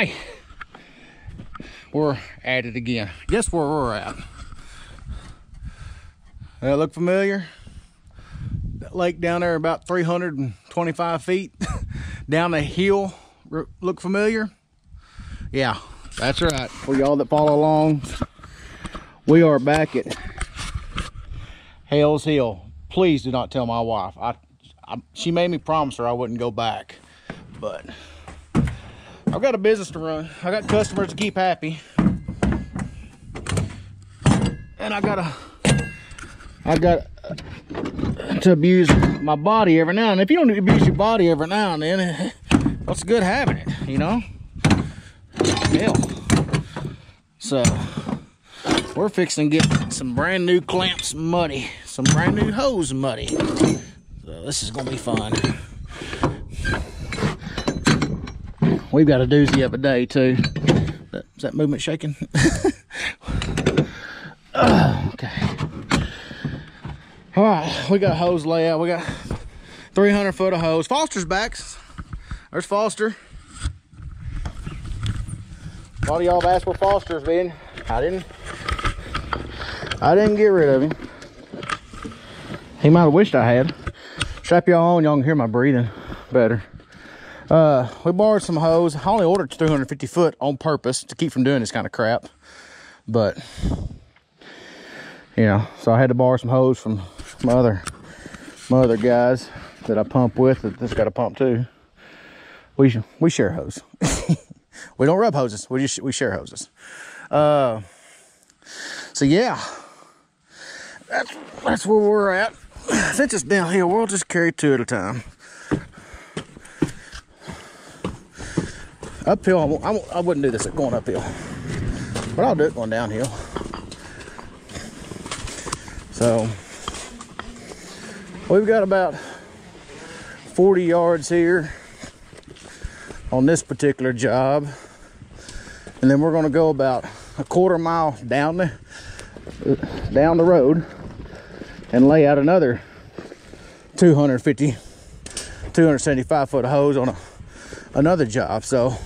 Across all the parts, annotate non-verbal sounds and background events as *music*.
Hi. We're at it again. Guess where we're at? That look familiar? That lake down there about 325 feet *laughs* down the hill look familiar? Yeah, that's right. For y'all that follow along, we are back at Hell's Hill. Please do not tell my wife. I, I she made me promise her I wouldn't go back, but I've got a business to run. I got customers to keep happy. And I gotta, I got to abuse my body every now and then. If you don't abuse your body every now and then, *laughs* what's good having it, you know? Hell. So, we're fixing to get some brand new clamps muddy, some brand new hose muddy. So this is gonna be fun. We've got a doozy of a day too. Is that movement shaking? *laughs* okay. All right, we got hose layout. We got 300 foot of hose. Foster's back. There's Foster. A lot of y'all have asked where Foster's been. I didn't. I didn't get rid of him. He might have wished I had. Strap y'all on, y'all can hear my breathing better. Uh, we borrowed some hose. I only ordered 350 foot on purpose to keep from doing this kind of crap. But, you know, so I had to borrow some hose from my other, my other guys that I pump with. That this got a pump too. We we share hose. *laughs* we don't rub hoses. We just we share hoses. Uh, so yeah, that's that's where we're at. Since it's downhill, we'll just carry two at a time. Uphill, I, I, wouldn't do this going uphill, but I'll do it going downhill. So we've got about 40 yards here on this particular job, and then we're going to go about a quarter mile down the down the road and lay out another 250 275 foot hose on a, another job. So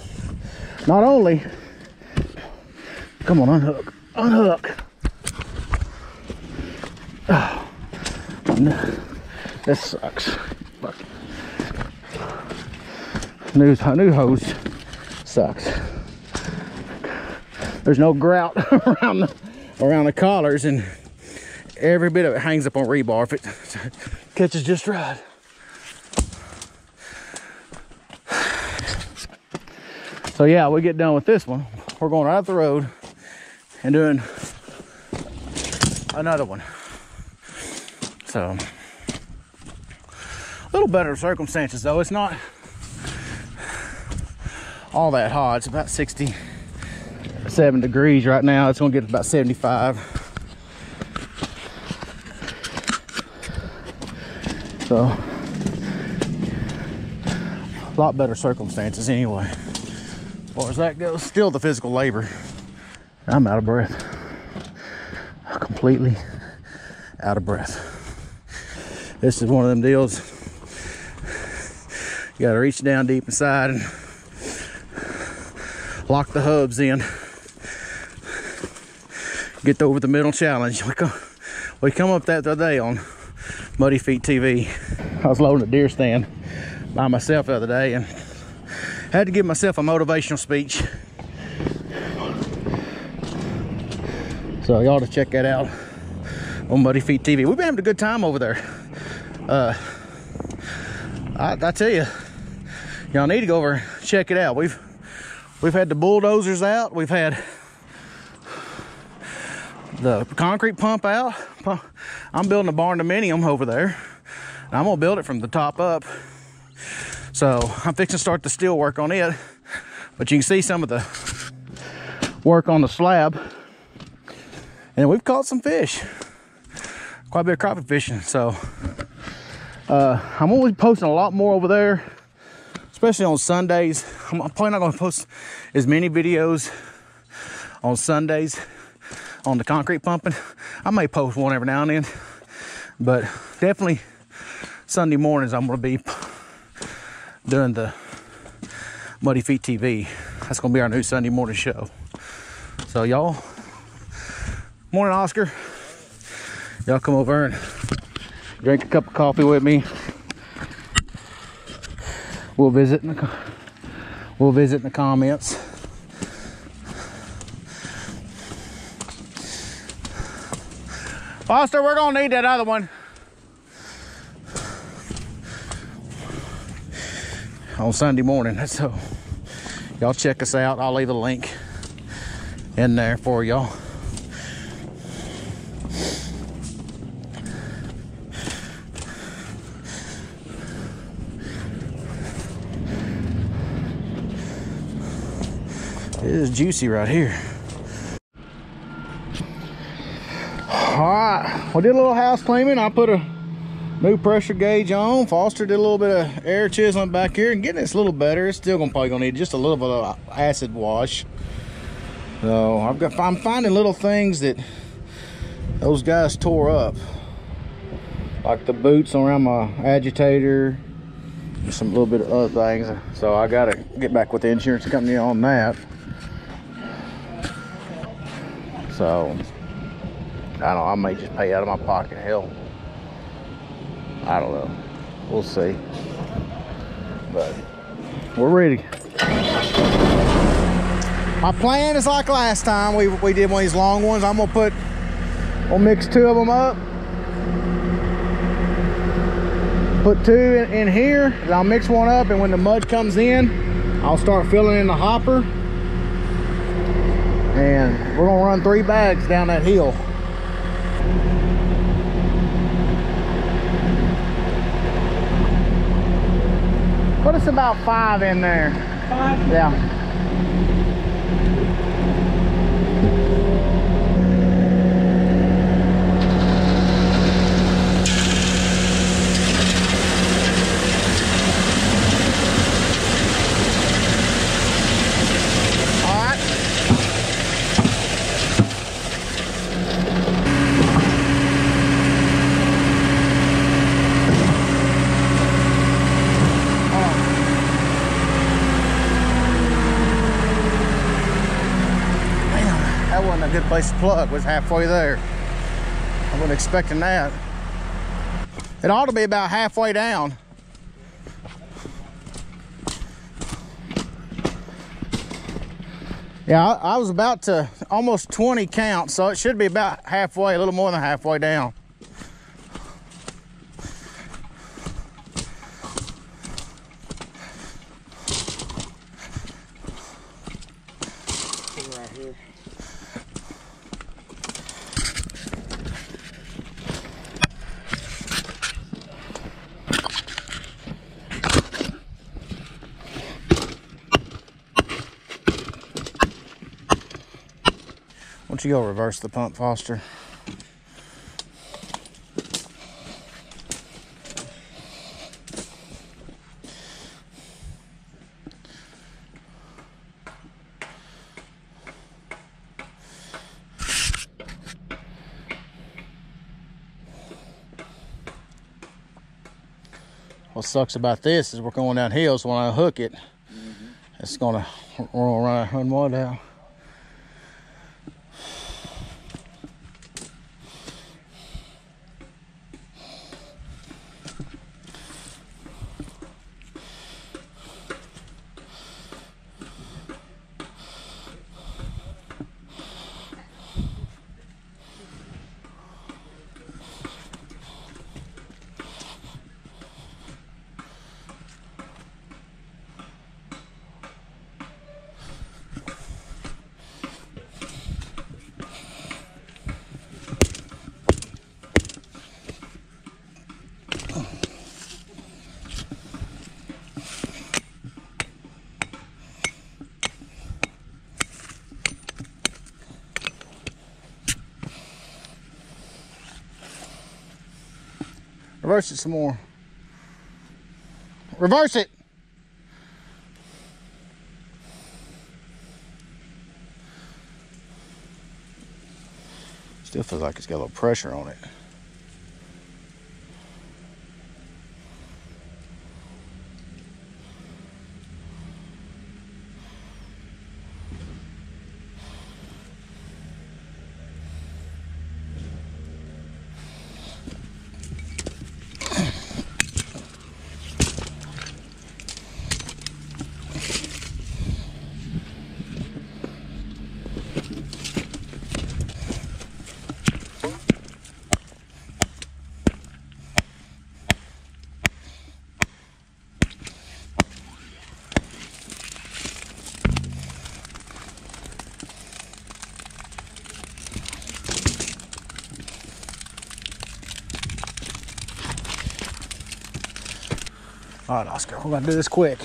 not only, come on, unhook, unhook. Oh, this sucks. Fuck. New, new hose sucks. There's no grout *laughs* around the, around the collars and every bit of it hangs up on rebar if it catches just right. So yeah, we get done with this one. We're going right up the road and doing another one. So a little better circumstances though. It's not all that hot. It's about 67 degrees right now. It's gonna get about 75. So a lot better circumstances anyway far as that goes, still the physical labor. I'm out of breath. Completely out of breath. This is one of them deals. You gotta reach down deep inside and lock the hubs in. Get over the middle challenge. We come, we come up that the other day on Muddy Feet TV. I was loading a deer stand by myself the other day and had to give myself a motivational speech. So y'all to check that out on Muddy Feet TV. We've been having a good time over there. Uh, I, I tell you, y'all need to go over and check it out. We've we've had the bulldozers out. We've had the concrete pump out. I'm building a barndominium over there. I'm gonna build it from the top up. So I'm fixing to start the steel work on it. But you can see some of the work on the slab. And we've caught some fish. Quite a bit of crappie fishing. So uh, I'm only posting a lot more over there, especially on Sundays. I'm probably not gonna post as many videos on Sundays on the concrete pumping. I may post one every now and then, but definitely Sunday mornings I'm gonna be doing the Muddy Feet TV. That's gonna be our new Sunday morning show. So y'all, morning Oscar. Y'all come over and drink a cup of coffee with me. We'll visit in the we'll visit in the comments. Foster, we're gonna need that other one. On Sunday morning. *laughs* So y'all check us out. I'll leave a link in there for y'all. It is juicy right here. All right, we did a little house cleaning. I put a new pressure gauge on. Foster did a little bit of air chiseling back here and getting this a little better. It's still gonna probably gonna need just a little bit of acid wash. So I've got, I'm finding little things that those guys tore up. Like the boots around my agitator, some little bit of other things. So I gotta get back with the insurance company on that. So I don't know, I may just pay out of my pocket. Hell, I don't know. We'll see. But we're ready. My plan is like last time we, we did one of these long ones. I'm gonna put, we'll mix two of them up. Put two in, in here, I'll mix one up and when the mud comes in, I'll start filling in the hopper and we're gonna run three bags down that hill put us about five in there Five? yeah All right. Man, that wasn't a good place plug. Was halfway there. I wasn't expecting that. It ought to be about halfway down. Yeah, I, I was about to almost 20 count, so it should be about halfway, a little more than halfway down. You go reverse the pump, Foster? What sucks about this is we're going downhill, so when I hook it, it's gonna roll around run. Reverse it some more. Reverse it. Still feels like it's got a little pressure on it. All right, Oscar, we're gonna do this quick.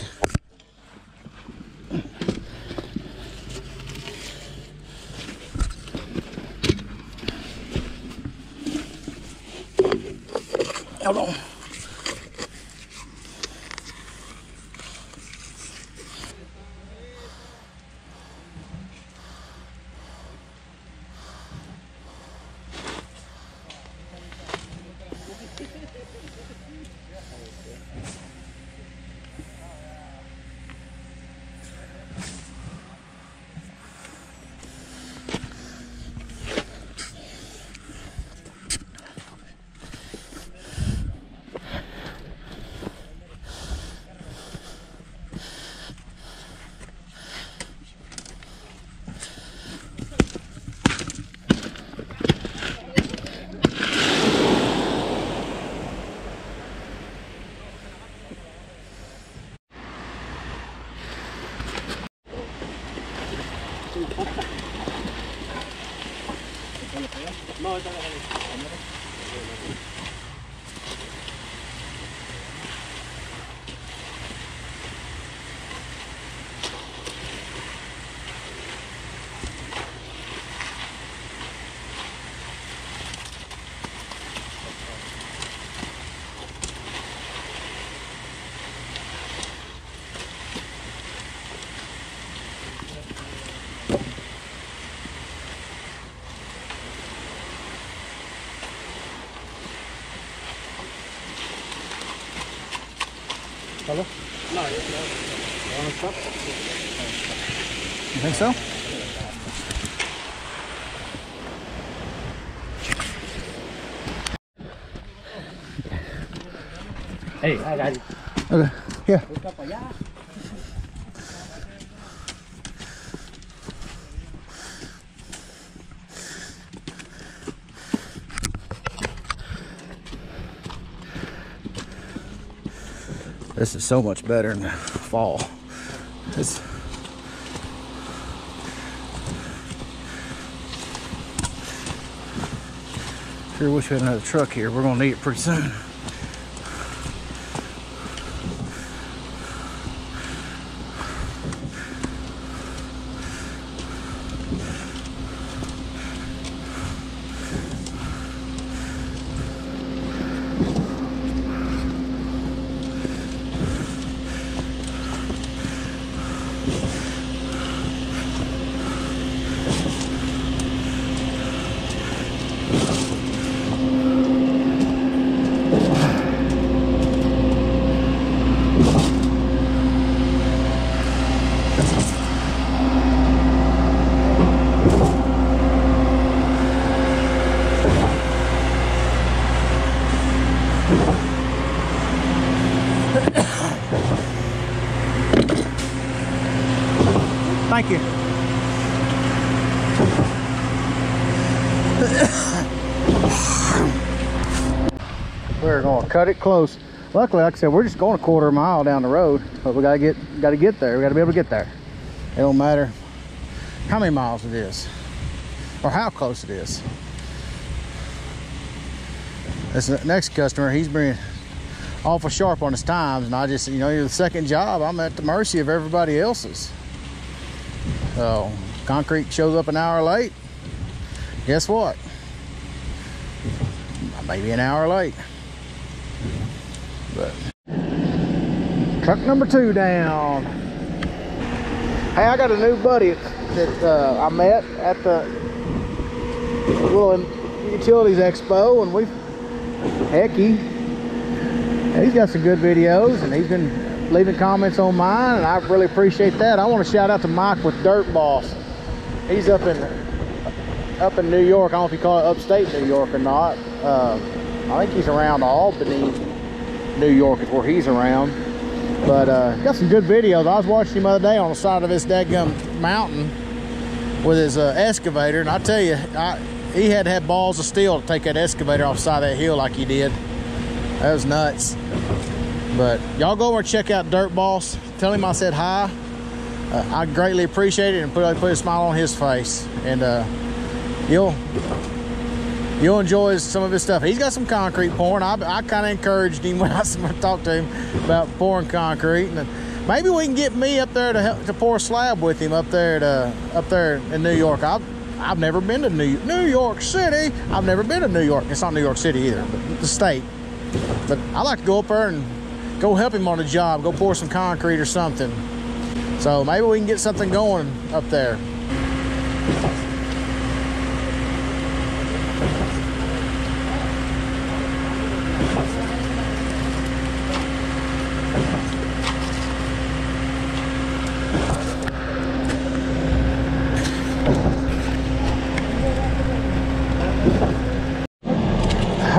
talaga. Ano rin? Think so? Hey, I got it. Okay. Yeah. Buka pa ya. This is so much better in the fall. It's sure wish we had another truck here. We're gonna need it pretty soon. Thank you. We're gonna cut it close. Luckily, like I said, we're just going a quarter mile down the road, but we gotta get gotta get there. We gotta be able to get there. It don't matter how many miles it is or how close it is. This next customer, he's been awful sharp on his times, and I just, you know, you're the second job. I'm at the mercy of everybody else's. So, concrete shows up an hour late. Guess what? Maybe an hour late. But truck number two down. Hey, I got a new buddy that uh, I met at the little utilities expo, and we heck he he's got some good videos, and he's been leaving comments on mine, and I really appreciate that. I want to shout out to Mike with Dirt Boss. He's up in up in New York. I don't know if you call it upstate New York or not. Uh, I think he's around Albany, New York is where he's around. But uh, got some good videos. I was watching him the other day on the side of this dadgum mountain with his uh, excavator, and I tell you, I, he had to have balls of steel to take that excavator off the side of that hill like he did. That was nuts. But y'all go over and check out Dirt Boss. Tell him I said hi. Uh, I greatly appreciate it and put, put a smile on his face. And uh, you'll you'll enjoy some of his stuff. He's got some concrete pouring. I, I kind of encouraged him *laughs* when I talked to him about pouring concrete, and maybe we can get me up there to help to pour a slab with him up there up there in New York. I've I've never been to New New York City. I've never been to New York. It's not New York City either, but the state. But I like to go up there and go help him on a job, go pour some concrete or something. So maybe we can get something going up there.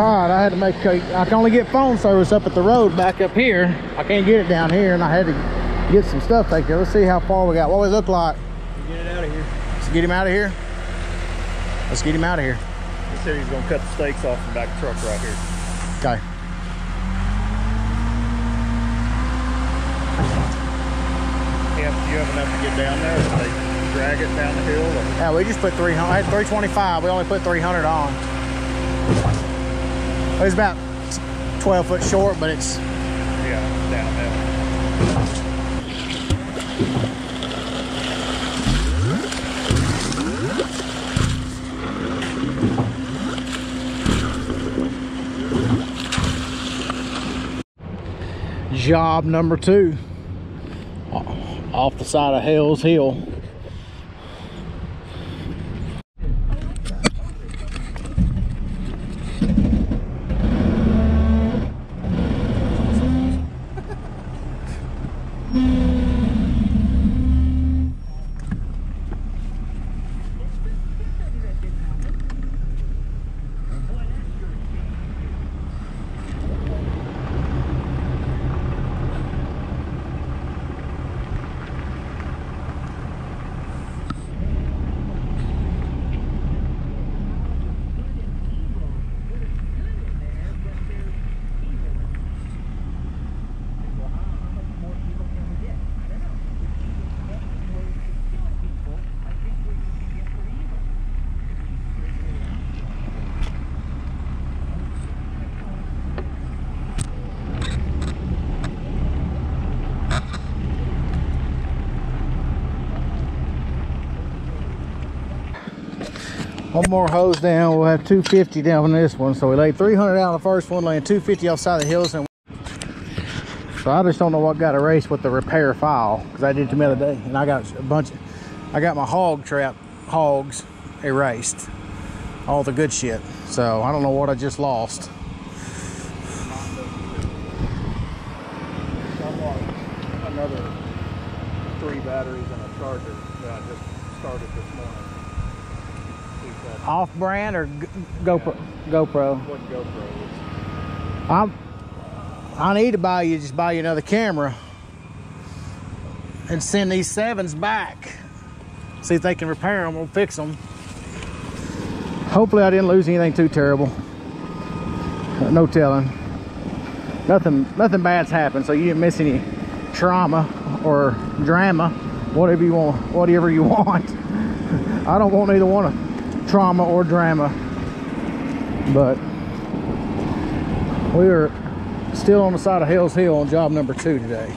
All right, I had to make, a, I can only get phone service up at the road back up here. I can't get it down here and I had to get some stuff back there. Let's see how far we got. What we look like. Get it out of here. Let's get him out of here. Let's get him out of here. He said he's gonna cut the stakes off the back of the truck right here. Okay. Yeah, do you have enough to get down there? They drag it down the hill? Or? Yeah, we just put 300, I had 325. We only put 300 on. It was about 12 foot short, but it's, Yeah, job number two off the side of Hell's Hill. One more hose down, we'll have 250 down on this one. So we laid 300 out on the first one, laying 250 outside the hills. And so I just don't know what got erased with the repair file because I did it the other day, and I got a bunch. Of, I got my hog trap hogs erased, all the good shit. So I don't know what I just lost. Another three batteries and a charger that I just started this morning. Off brand or GoPro? GoPro. one GoPro. I'm. I need to buy you just buy you another camera and send these sevens back. See if they can repair them or fix them. Hopefully, I didn't lose anything too terrible. No telling. Nothing, nothing bad's happened, so you didn't miss any trauma or drama, whatever you want, whatever you *laughs* want. I don't want either one of trauma or drama, but we are still on the side of Hell's Hill on job number two today.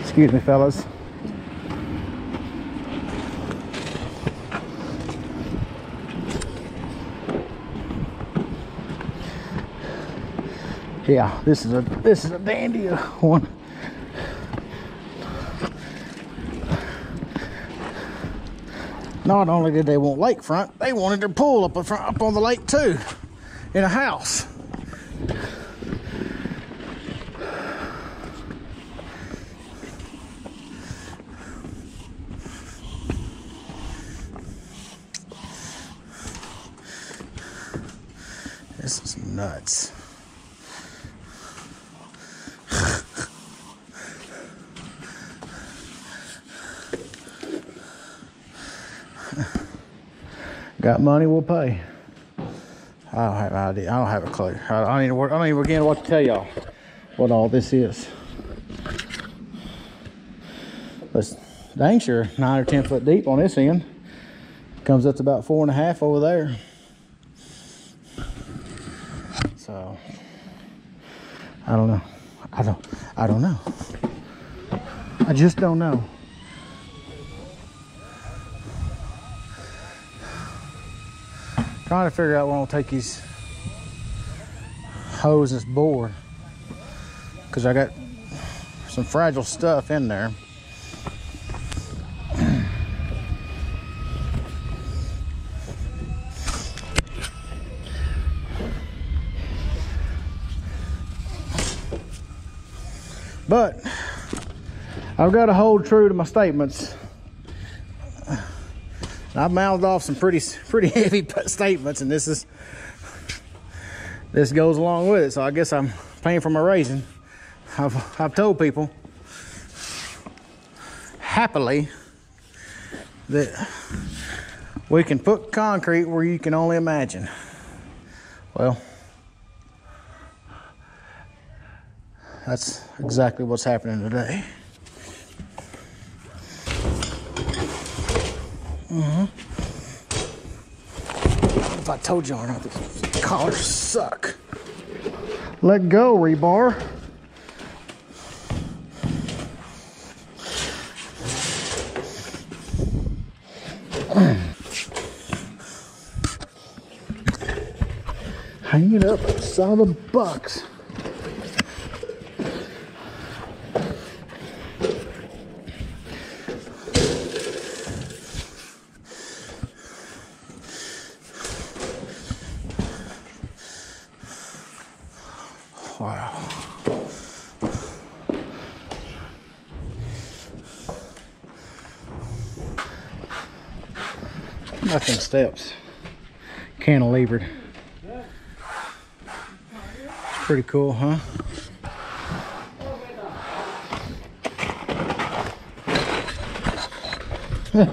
Excuse me, fellas. Yeah, this is a this is a dandy one. Not only did they want lakefront, they wanted their pool up, front, up on the lake too, in a house. This is nuts. Got money, we'll pay. I don't have an idea. I don't have a clue. I don't even. I don't even begin what to tell y'all what all this is. But dang sure nine or ten foot deep on this end. Comes up to about four and a half over there. So I don't know. I don't I don't know. I just don't know. Trying to figure out when I'll take these hose and this board. Cause I got some fragile stuff in there. But I've got to hold true to my statements. I've mouthed off some pretty pretty *laughs* heavy statements, and this is this goes along with it. So I guess I'm paying for my raising. I've I've told people happily that we can put concrete where you can only imagine. Well, that's exactly what's happening today. I told you or not, these collars suck. Let go, rebar. Hang it up, saw the bucks. Wow. Steps. Cantilevered. It's pretty cool, huh? *laughs*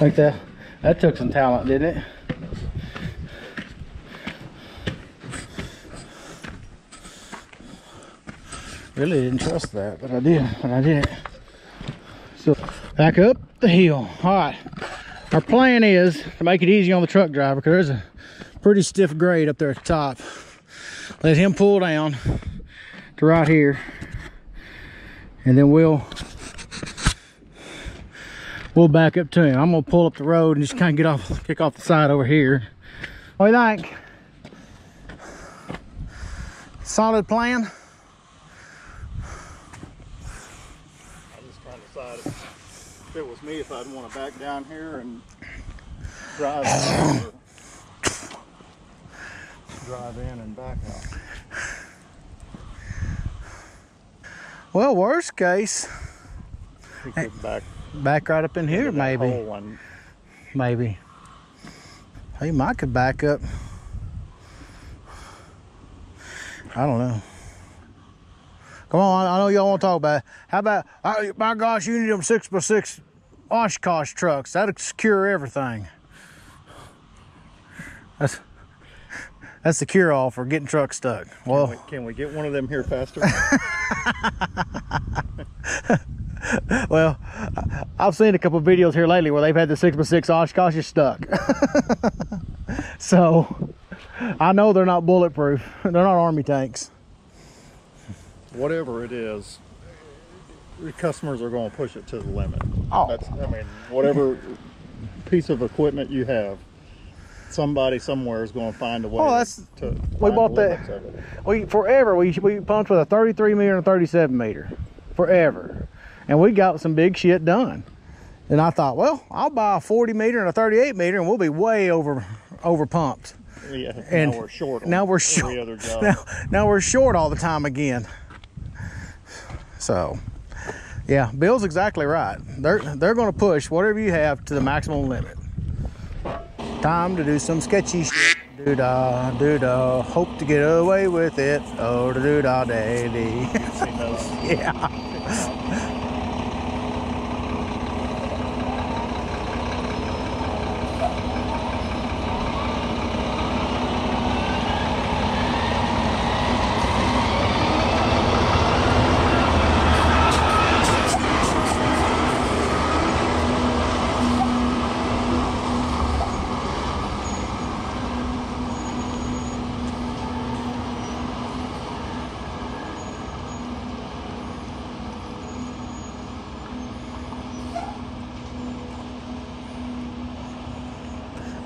like that. That took some talent, didn't it? Really didn't trust that, but I did, but I did. So back up the hill. All right. Our plan is to make it easy on the truck driver because there's a pretty stiff grade up there at the top. Let him pull down to right here. And then we'll we'll back up to him. I'm gonna pull up the road and just kind of get off, kick off the side over here. What do you think? Solid plan? I just trying to decide if, if it was me, if I'd want to back down here and drive in drive in and back out. Well, worst case, could back back right up in here, maybe. and Maybe. He might could back up. I don't know. Come on, I know y'all want to talk about it. How about, oh, my gosh, you need them six by six Oshkosh trucks. That'll secure everything. That's that's the cure all for getting trucks stuck. Can Well, we, can we get one of them here faster? *laughs* well, I've seen a couple videos here lately where they've had the six by six Oshkosh stuck. *laughs* so I know they're not bulletproof. They're not army tanks. Whatever it is, the customers are going to push it to the limit. Oh. That's, I mean, whatever piece of equipment you have, somebody somewhere is going to find a way Oh, that's- to. we bought that- limits of it. We forever we we pumped with a 33 meter and a 37 meter, forever, and we got some big shit done. And I thought, well, I'll buy a 40 meter and a 38 meter, and we'll be way over over pumped. Yeah, And now we're short. Now we're short. Now, now we're short all the time again. So, yeah, Bill's exactly right. They're they're going to push whatever you have to the maximum limit. Time to do some sketchy shit. Do da do da. Hope to get away with it. Oh, da do da day dee. *laughs* Yeah.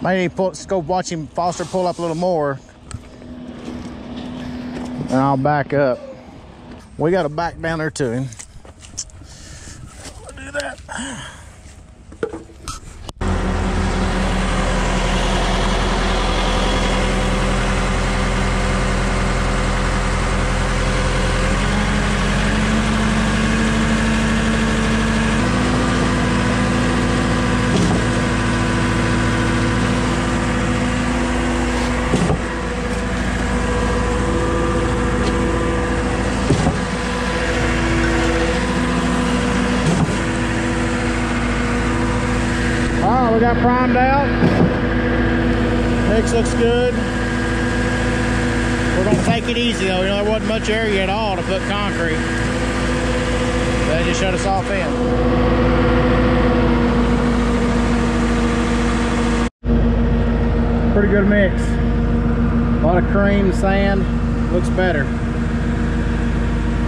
Might need to pull, go watch him Foster pull up a little more. And I'll back up. We got to back down there to him. Got primed out. Mix looks good. We're gonna take it easy though. You know, there wasn't much area at all to put concrete. They just shut us off in. Pretty good mix. A lot of cream, sand. Looks better.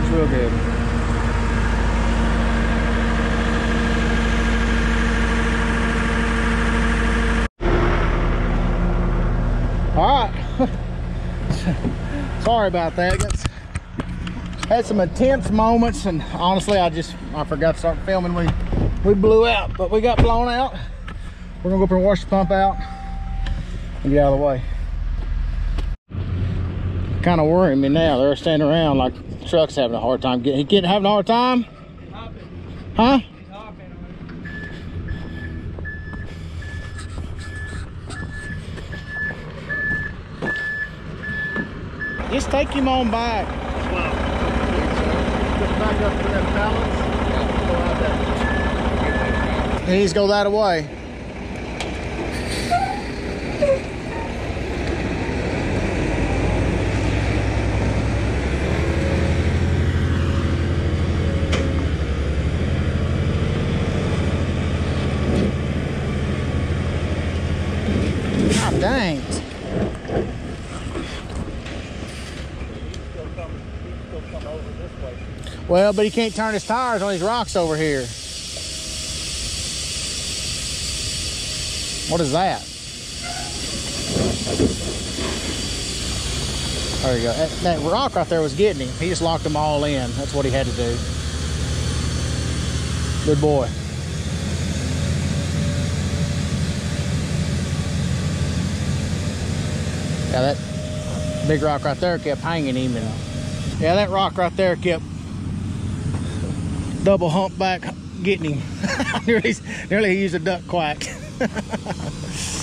It's real good. All right. Sorry about that. Had some intense moments, and honestly, I just I forgot to start filming. We we blew out, but we got blown out. We're gonna go up and wash the pump out and get out of the way. Kind of worrying me now. They're standing around like the truck's having a hard time getting. He getting having a hard time? Huh? Just take him on back. Back up to them pallets. And he's go that away. Dang. Still come, still come over this way. Well, but he can't turn his tires on these rocks over here. What is that? There you go. That, that rock right there was getting him. He just locked them all in. That's what he had to do. Good boy. Yeah, that big rock right there kept hanging him. And yeah, that rock right there kept double humpback getting him. nearly, nearly he used a duck quack. *laughs*